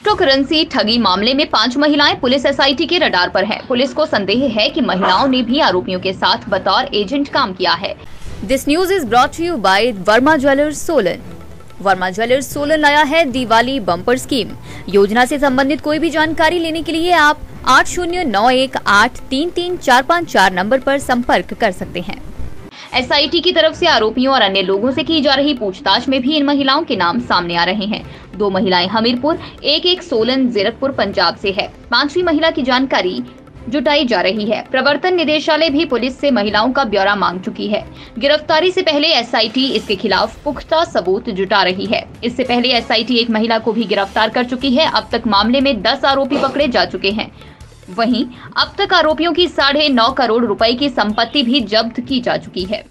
Crypto currency ठगी मामले में पाँच महिलाएँ पुलिस एसआईटी के रडार पर हैं। पुलिस को संदेह है कि महिलाओं ने भी आरोपियों के साथ बतौर एजेंट काम किया है। This news is brought you by Verma jewellers Solan Verma jewellers Solan लाया है दिवाली बम्पर स्कीम योजना से संबंधित कोई भी जानकारी लेने के लिए आप आठ शून्य नौ एक आठ तीन तीन चार पाँच चार नंबर आरोप संपर्क कर सकते हैं। एसआईटी की तरफ़ से आरोपियों और अन्य लोगों से की जा रही पूछताछ में भी इन महिलाओं के नाम सामने आ रहे हैं। दो महिलाएँ हमीरपुर, एक एक सोलन, जीरकपुर, पंजाब से है। पांचवी महिला की जानकारी जुटाई जा रही है। प्रवर्तन निदेशालय भी पुलिस से महिलाओं का ब्यौरा मांग चुकी है। गिरफ्तारी से पहले एसआईटी इसके खिलाफ पुख्ता सबूत जुटा रही है। इससे पहले एसआईटी एक महिला को भी गिरफ़्तार कर चुकी है। अब तक मामले में 10 आरोपी पकड़े जा चुके हैं। वहीं अब तक आरोपियों की साढ़े नौ करोड़ रुपए की संपत्ति भी जब्त की जा चुकी है।